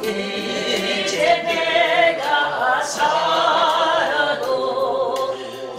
이제 내가 살아도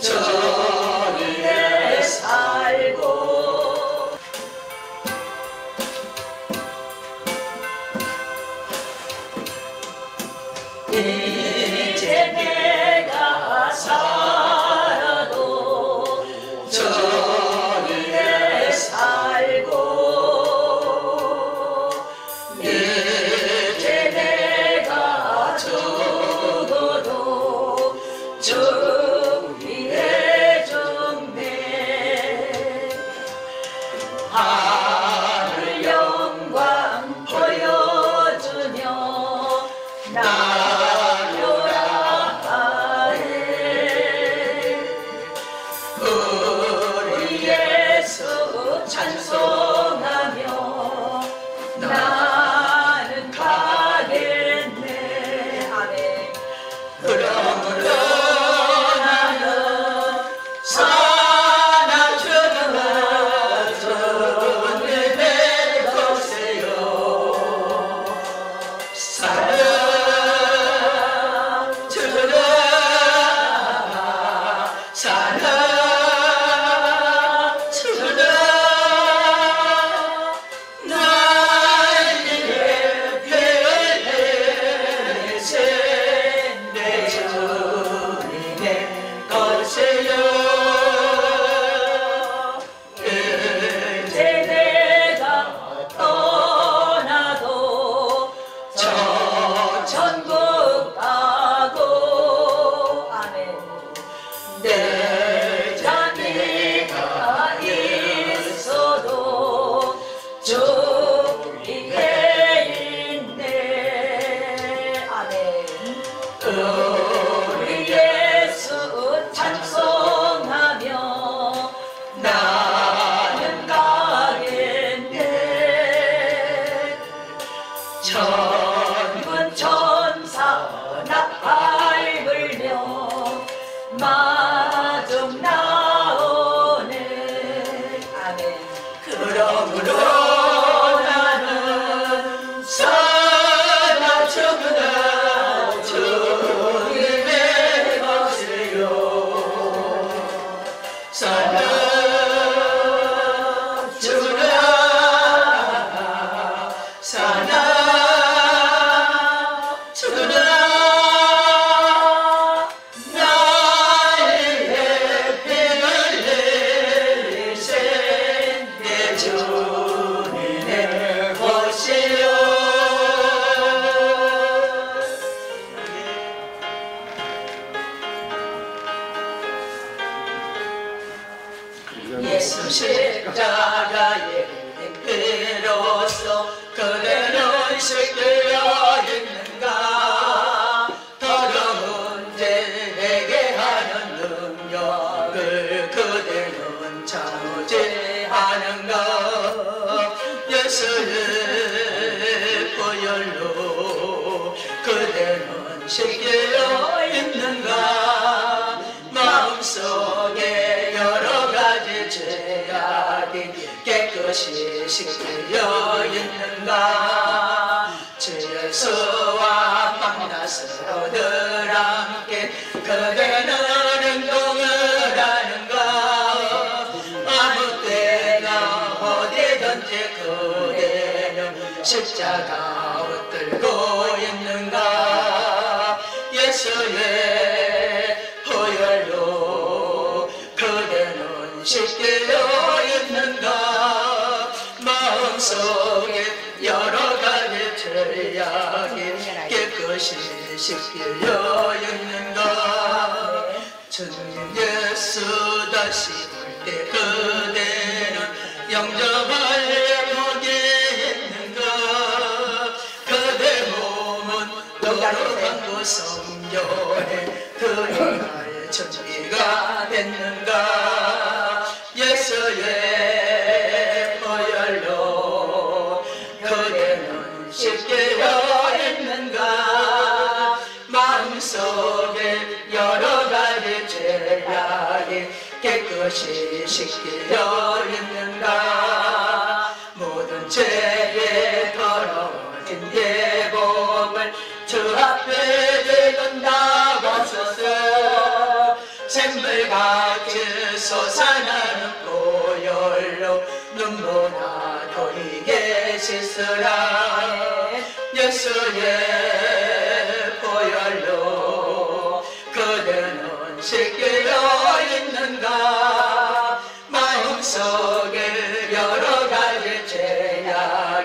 저리에 살고 कर 시식 들려 있는가? 주 예수와 만나서 그들 함께 그대는 운동을 하는가 아무 때나 어디든지 그대는 십자가 들고 있는가? 예수의 시식길 여인인가? 주님 예수 다시 볼때 그대는 영접할 거겠는가? 그대 몸은 노력한 그 성교에 그의 나의 천지가 됐는가? 깨끗이 씻기려 있는가? 모든 죄에 더러워진 예복을 저 앞에 들고 나와서서 샘물같은 솟아나는 고열로 눈보다 더이게 씻으라. 예수의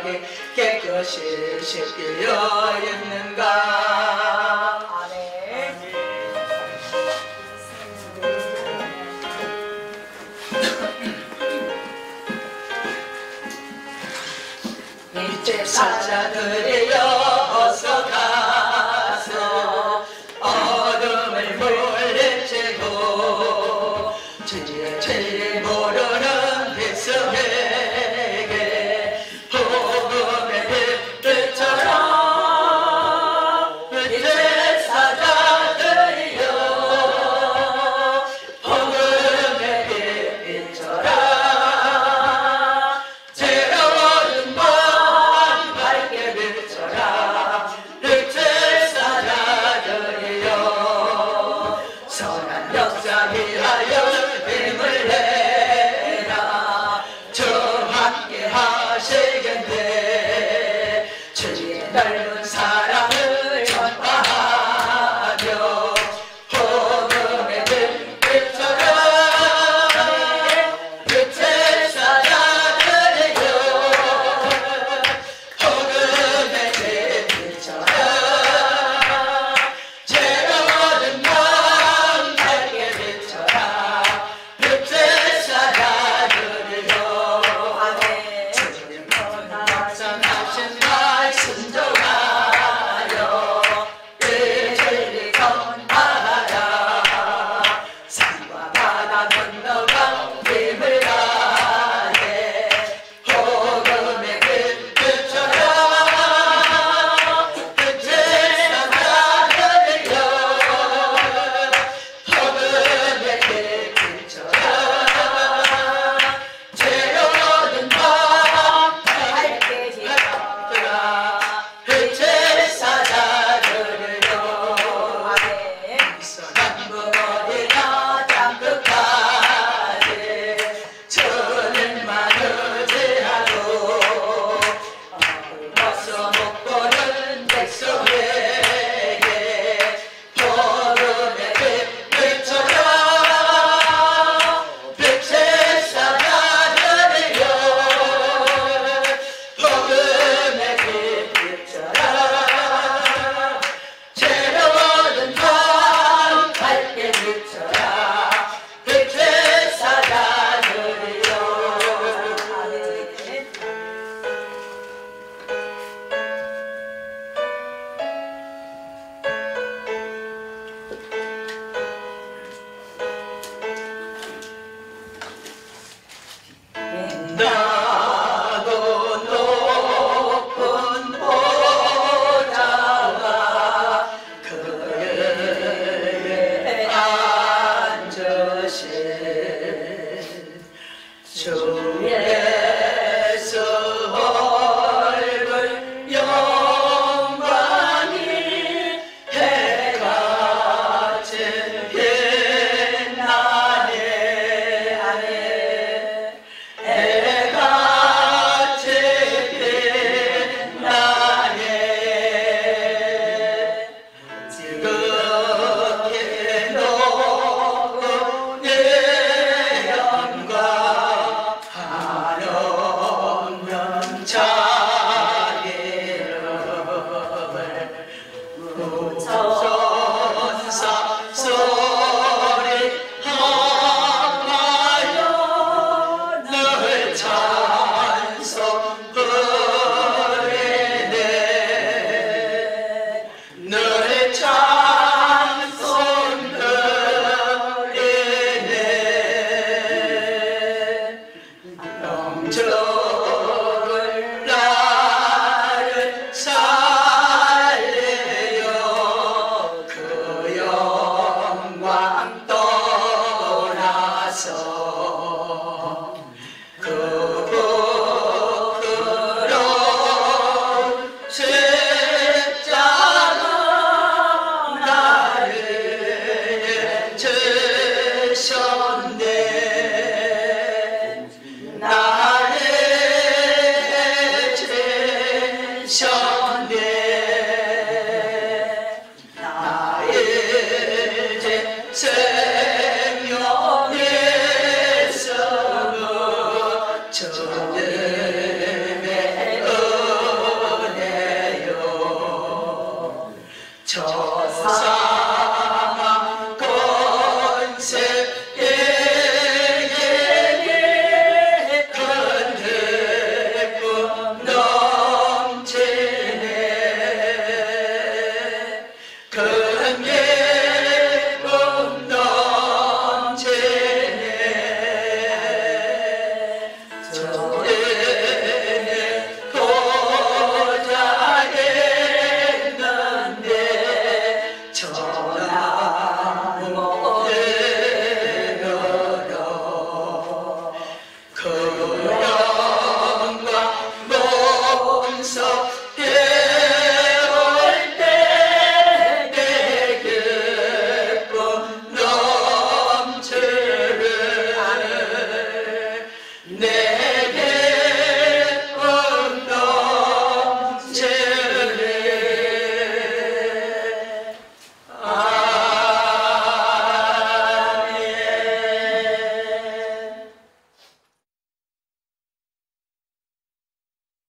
생각이 깨끗이 씻기려 있는가? 아멘. 일제 사자들이여 네. show.